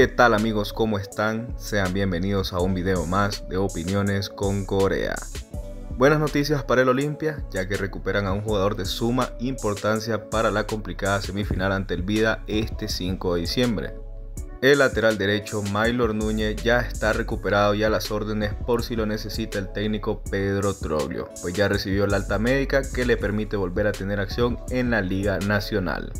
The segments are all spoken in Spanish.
¿Qué tal amigos? ¿Cómo están? Sean bienvenidos a un video más de opiniones con Corea. Buenas noticias para el Olimpia, ya que recuperan a un jugador de suma importancia para la complicada semifinal ante el Vida este 5 de diciembre. El lateral derecho Maylor Núñez ya está recuperado y a las órdenes por si lo necesita el técnico Pedro Troglio, pues ya recibió la alta médica que le permite volver a tener acción en la Liga Nacional.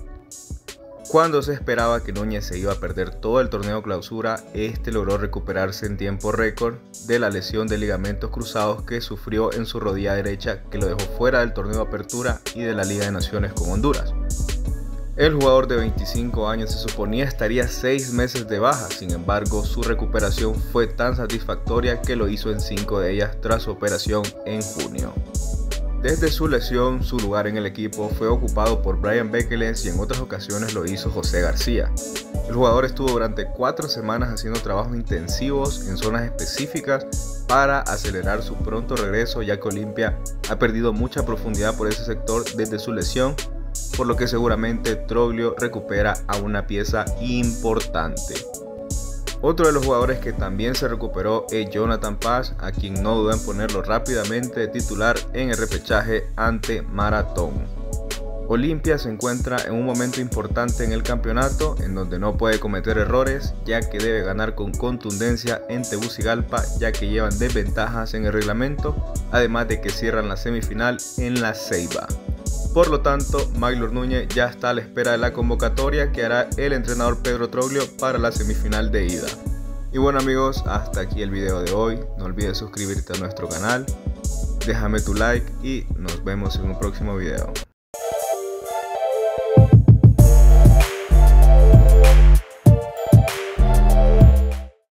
Cuando se esperaba que Núñez se iba a perder todo el torneo clausura, este logró recuperarse en tiempo récord de la lesión de ligamentos cruzados que sufrió en su rodilla derecha que lo dejó fuera del torneo de apertura y de la Liga de Naciones con Honduras. El jugador de 25 años se suponía estaría 6 meses de baja, sin embargo su recuperación fue tan satisfactoria que lo hizo en 5 de ellas tras su operación en junio. Desde su lesión, su lugar en el equipo fue ocupado por Brian Bekeles y en otras ocasiones lo hizo José García. El jugador estuvo durante cuatro semanas haciendo trabajos intensivos en zonas específicas para acelerar su pronto regreso ya que Olimpia ha perdido mucha profundidad por ese sector desde su lesión, por lo que seguramente Troglio recupera a una pieza importante. Otro de los jugadores que también se recuperó es Jonathan Paz, a quien no dudan en ponerlo rápidamente de titular en el repechaje ante Maratón. Olimpia se encuentra en un momento importante en el campeonato en donde no puede cometer errores ya que debe ganar con contundencia en Tegucigalpa ya que llevan desventajas en el reglamento además de que cierran la semifinal en la Ceiba. Por lo tanto, Maglor Núñez ya está a la espera de la convocatoria que hará el entrenador Pedro Troglio para la semifinal de ida. Y bueno amigos, hasta aquí el video de hoy. No olvides suscribirte a nuestro canal, déjame tu like y nos vemos en un próximo video.